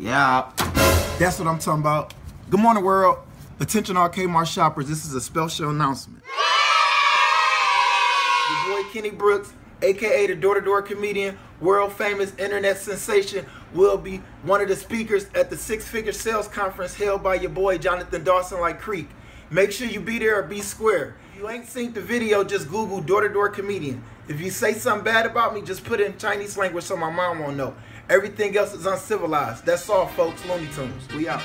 Yeah. That's what I'm talking about. Good morning, world. Attention, all Kmart shoppers. This is a special announcement. Your boy Kenny Brooks, aka the door to door comedian, world famous internet sensation, will be one of the speakers at the six figure sales conference held by your boy Jonathan Dawson like Creek. Make sure you be there or be square. If you ain't seen the video, just Google door to door comedian. If you say something bad about me, just put it in Chinese language so my mom won't know. Everything else is uncivilized. That's all, folks. Looney Tunes. We out.